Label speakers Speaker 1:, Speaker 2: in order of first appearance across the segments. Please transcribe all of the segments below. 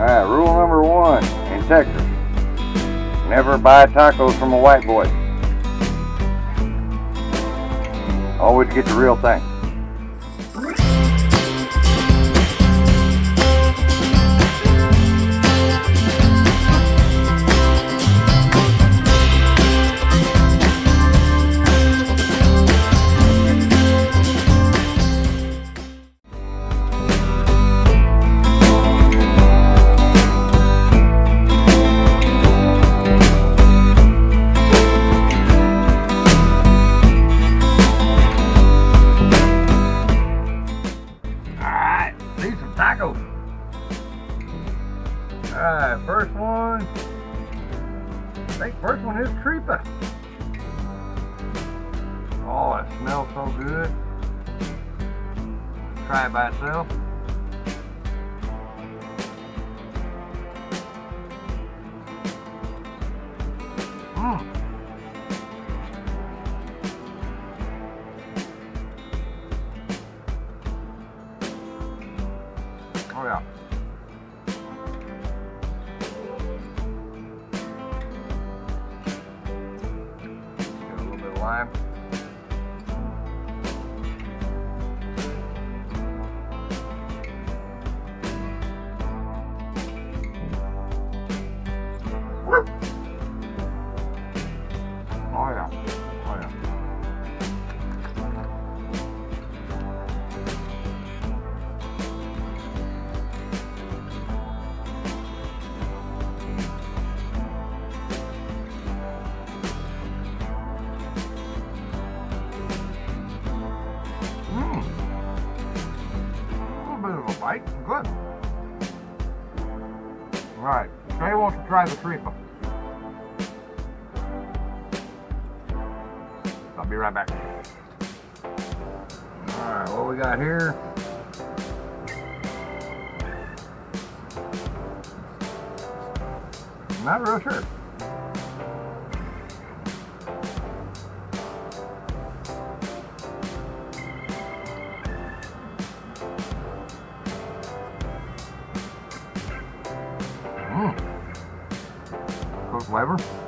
Speaker 1: Alright, rule number one in Texas. Never buy tacos from a white boy. Always get the real thing. So good. Try it by itself. Mmm. Oh yeah. Get a little bit of lime. Bite. Good. Right. Trey wants to try the tripa. I'll be right back. Alright, what we got here? Not real sure. Good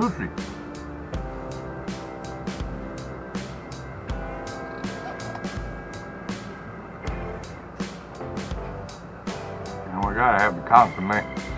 Speaker 1: And we gotta have the consomme.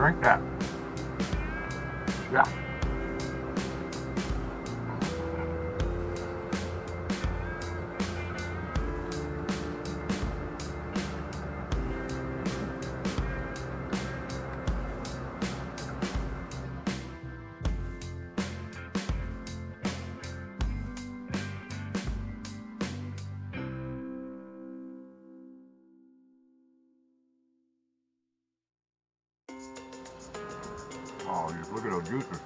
Speaker 1: Drink that. Yeah. Oh, just look at those juices.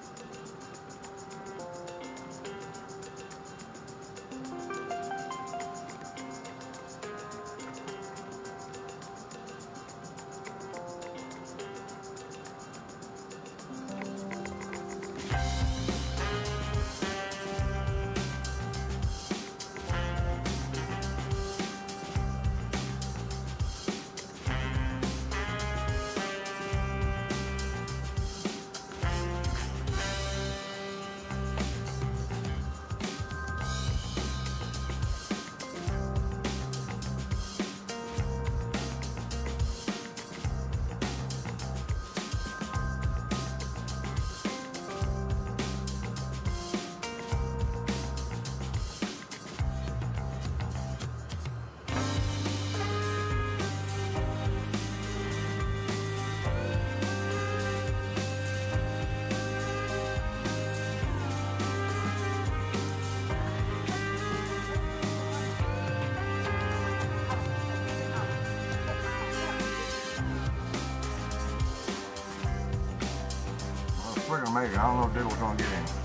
Speaker 1: I don't know if Diggle's gonna get in.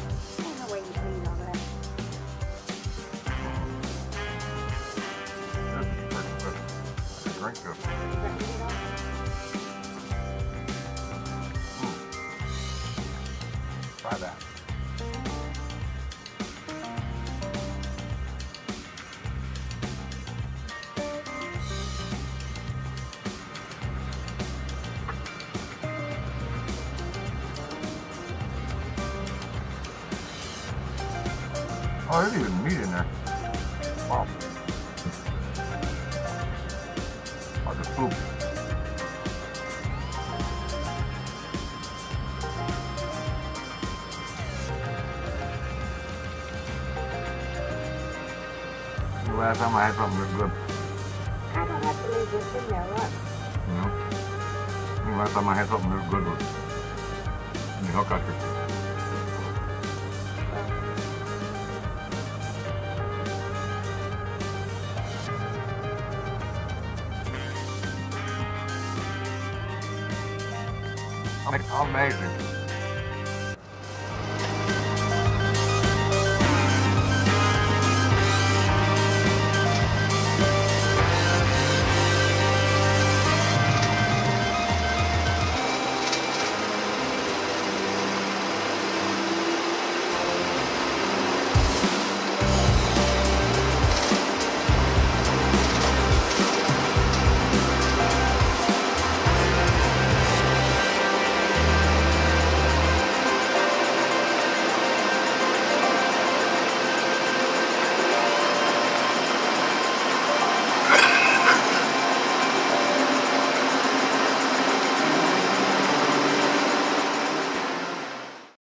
Speaker 1: Oh, there's even meat in there. Wow. Like a soup. The last time I had something this good,
Speaker 2: I don't have to leave this in there, what?
Speaker 1: you know? The last time I had something this good was in the Amazing.